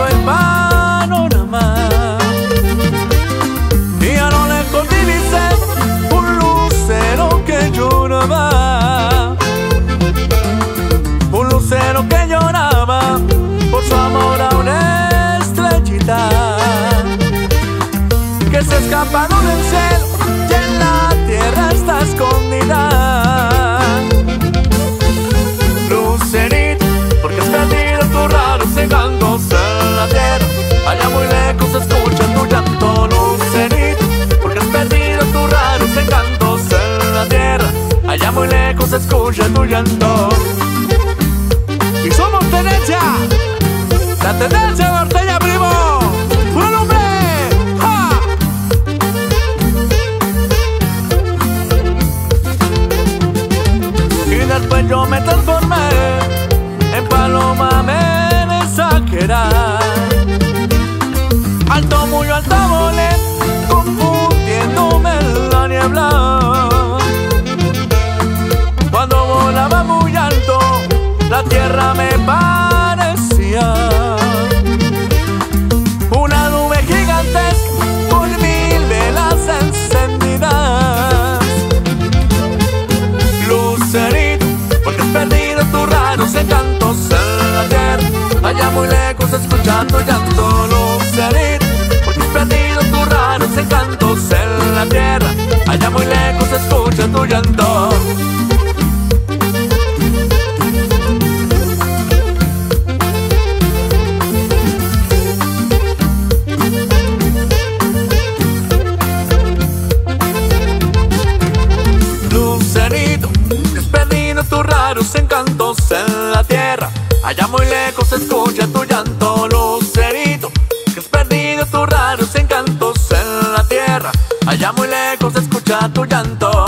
el panorama. Y a lo lejos divisé un lucero que lloraba. Un lucero que lloraba por su amor a una estrellita que se escapa del cielo y en la tierra está escondida. Allá muy lejos se escucha tu llanto. Y somos tendencia, la tendencia norteña, primo. ¡Puro nombre! ¡Ja! Y después yo me me parecía una nube gigantesca con mil velas encendidas. Lucerito, porque has perdido tus raros encantos en la tierra. Allá muy lejos escuchando llanto, Lucerito, porque has perdido tus raros encantos en la tierra. Allá muy lejos Allá muy lejos se escucha tu llanto, Lucerito, que has perdido tus raros encantos en la tierra. Allá muy lejos se escucha tu llanto.